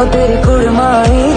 ओ तेरी कुड़माई